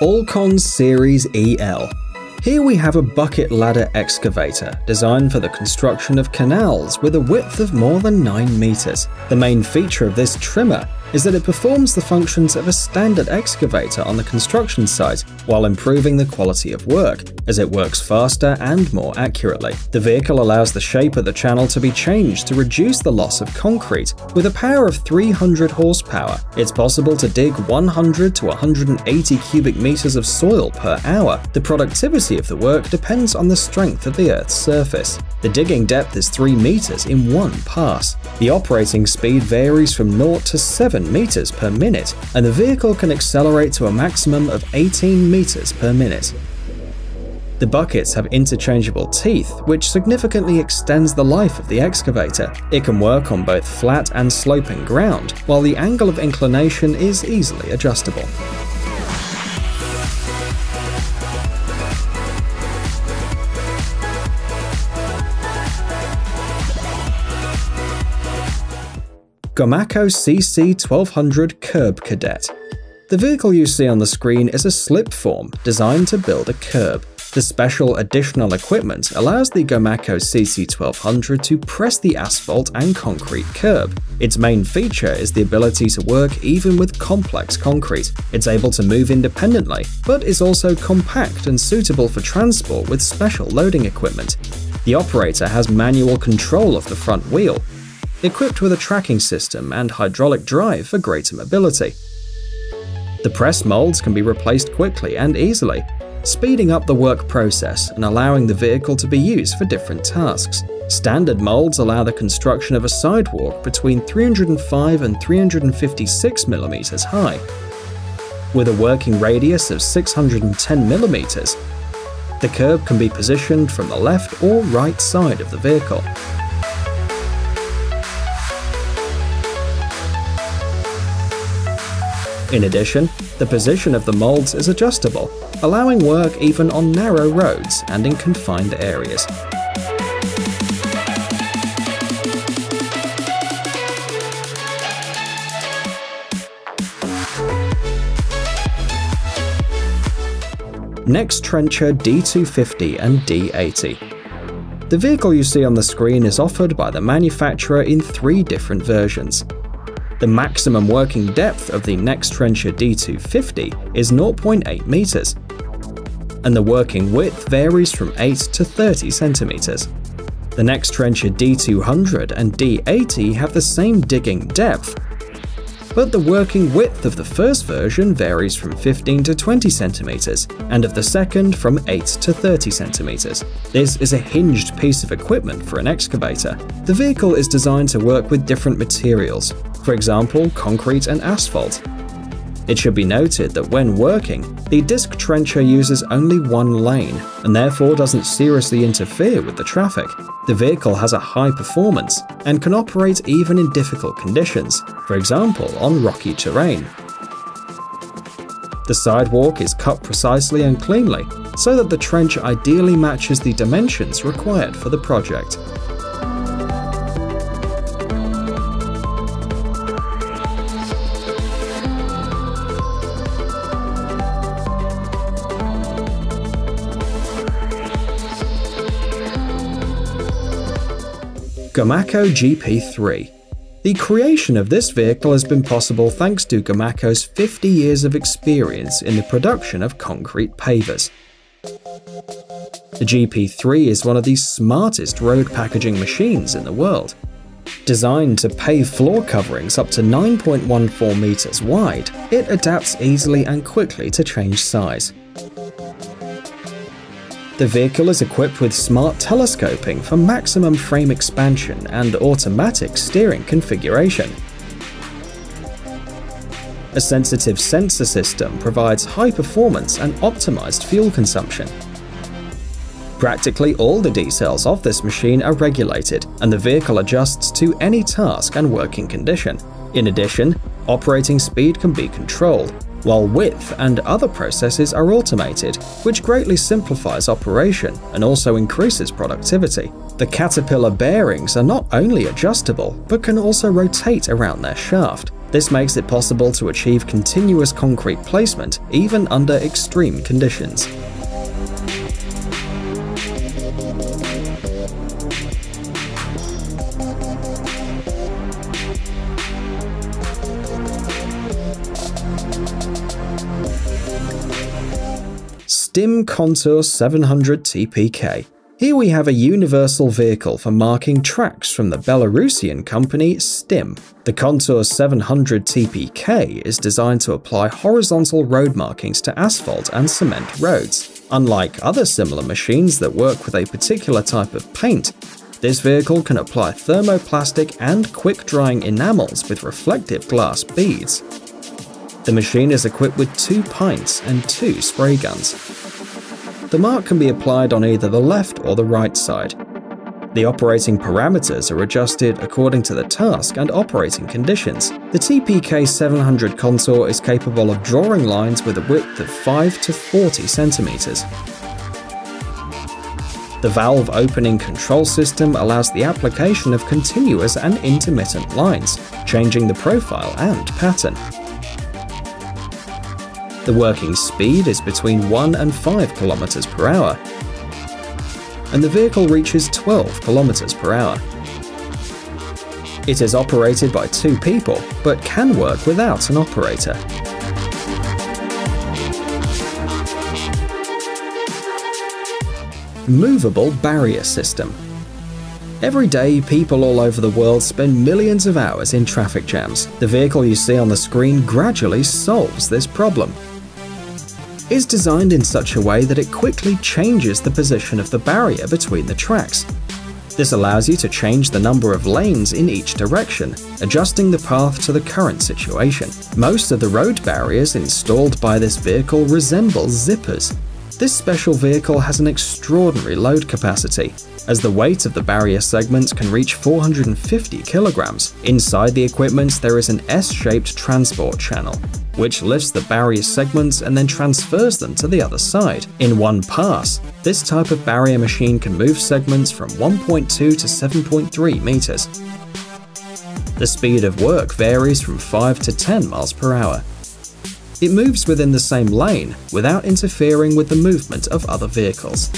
Allcon Series EL. Here we have a bucket ladder excavator designed for the construction of canals with a width of more than 9 meters. The main feature of this trimmer is that it performs the functions of a standard excavator on the construction site while improving the quality of work, as it works faster and more accurately. The vehicle allows the shape of the channel to be changed to reduce the loss of concrete. With a power of 300 horsepower, it's possible to dig 100 to 180 cubic meters of soil per hour. The productivity of the work depends on the strength of the Earth's surface. The digging depth is 3 meters in one pass. The operating speed varies from 0 to 7 meters per minute, and the vehicle can accelerate to a maximum of 18 meters per minute. The buckets have interchangeable teeth, which significantly extends the life of the excavator. It can work on both flat and sloping ground, while the angle of inclination is easily adjustable. Gomaco CC1200 Curb Cadet. The vehicle you see on the screen is a slip form designed to build a curb. The special additional equipment allows the Gomaco CC1200 to press the asphalt and concrete curb. Its main feature is the ability to work even with complex concrete. It's able to move independently, but is also compact and suitable for transport with special loading equipment. The operator has manual control of the front wheel, equipped with a tracking system and hydraulic drive for greater mobility. The press molds can be replaced quickly and easily, speeding up the work process and allowing the vehicle to be used for different tasks. Standard molds allow the construction of a sidewalk between 305 and 356 mm high. With a working radius of 610 mm, the curb can be positioned from the left or right side of the vehicle. In addition, the position of the molds is adjustable, allowing work even on narrow roads and in confined areas. Nextrencher D250 and D80. The vehicle you see on the screen is offered by the manufacturer in three different versions. The maximum working depth of the Nextrencher D250 is 0.8 meters, and the working width varies from 8 to 30 centimeters. The Nextrencher D200 and D80 have the same digging depth, but the working width of the first version varies from 15 to 20 centimeters, and of the second from 8 to 30 centimeters. This is a hinged piece of equipment for an excavator. The vehicle is designed to work with different materials, for example concrete and asphalt. It should be noted that when working, the disc trencher uses only one lane and therefore doesn't seriously interfere with the traffic. The vehicle has a high performance and can operate even in difficult conditions, for example on rocky terrain. The sidewalk is cut precisely and cleanly, so that the trench ideally matches the dimensions required for the project. Gomaco GP3. The creation of this vehicle has been possible thanks to Gomaco's 50 years of experience in the production of concrete pavers. The GP3 is one of the smartest road packaging machines in the world. Designed to pave floor coverings up to 9.14 meters wide, it adapts easily and quickly to change size. The vehicle is equipped with smart telescoping for maximum frame expansion and automatic steering configuration. A sensitive sensor system provides high performance and optimized fuel consumption. Practically all the details of this machine are regulated, and the vehicle adjusts to any task and working condition. In addition, operating speed can be controlled, while width and other processes are automated, which greatly simplifies operation and also increases productivity. The Caterpillar bearings are not only adjustable, but can also rotate around their shaft. This makes it possible to achieve continuous concrete placement even under extreme conditions. STIM Kontur 700 TPK. Here we have a universal vehicle for marking tracks from the Belarusian company STIM. The Kontur 700 TPK is designed to apply horizontal road markings to asphalt and cement roads. Unlike other similar machines that work with a particular type of paint, this vehicle can apply thermoplastic and quick-drying enamels with reflective glass beads. The machine is equipped with two pints and two spray guns. The mark can be applied on either the left or the right side. The operating parameters are adjusted according to the task and operating conditions. The TPK 700 Kontur is capable of drawing lines with a width of 5 to 40 centimeters. The valve opening control system allows the application of continuous and intermittent lines, changing the profile and pattern. The working speed is between 1 and 5 km per hour, and the vehicle reaches 12 km per hour. It is operated by two people, but can work without an operator. Movable Barrier System Every day, people all over the world spend millions of hours in traffic jams. The vehicle you see on the screen gradually solves this problem is designed in such a way that it quickly changes the position of the barrier between the tracks. This allows you to change the number of lanes in each direction, adjusting the path to the current situation. Most of the road barriers installed by this vehicle resemble zippers. This special vehicle has an extraordinary load capacity, as the weight of the barrier segments can reach 450 kilograms. Inside the equipment, there is an S-shaped transport channel, which lifts the barrier segments and then transfers them to the other side. In one pass, this type of barrier machine can move segments from 1.2 to 7.3 meters. The speed of work varies from 5 to 10 miles per hour. It moves within the same lane without interfering with the movement of other vehicles.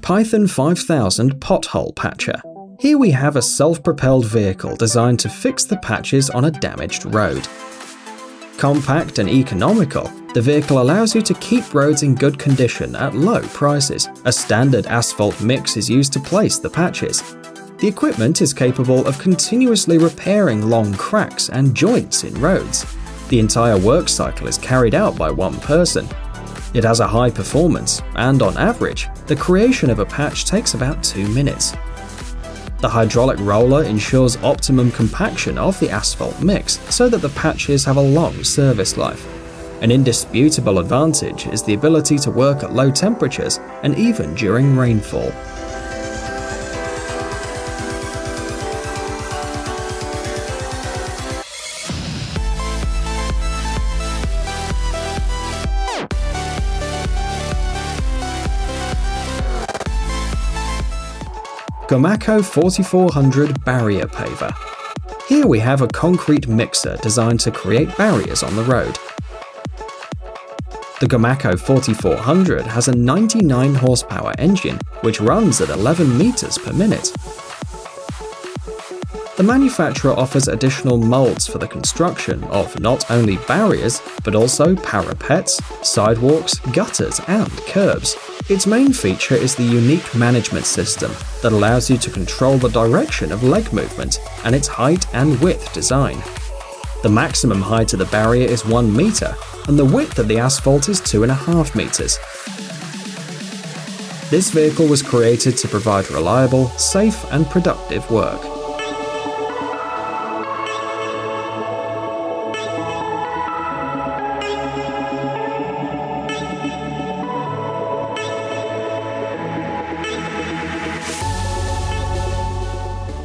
Python 5000 Pothole Patcher. Here we have a self-propelled vehicle designed to fix the patches on a damaged road. Compact and economical, the vehicle allows you to keep roads in good condition at low prices. A standard asphalt mix is used to place the patches. The equipment is capable of continuously repairing long cracks and joints in roads. The entire work cycle is carried out by one person, it has a high performance, and on average, the creation of a patch takes about 2 minutes. The hydraulic roller ensures optimum compaction of the asphalt mix so that the patches have a long service life. An indisputable advantage is the ability to work at low temperatures and even during rainfall. Gomaco 4400 Barrier Paver. Here we have a concrete mixer designed to create barriers on the road. The Gomaco 4400 has a 99 horsepower engine, which runs at 11 meters per minute. The manufacturer offers additional molds for the construction of not only barriers, but also parapets, sidewalks, gutters, and curbs. Its main feature is the unique management system that allows you to control the direction of leg movement and its height and width design. The maximum height of the barrier is 1 meter, and the width of the asphalt is 2.5 meters. This vehicle was created to provide reliable, safe, and productive work.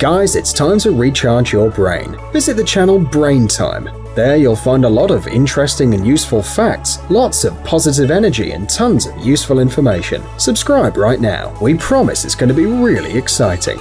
Guys, it's time to recharge your brain. Visit the channel Brain Time. There you'll find a lot of interesting and useful facts, lots of positive energy, and tons of useful information. Subscribe right now. We promise it's going to be really exciting.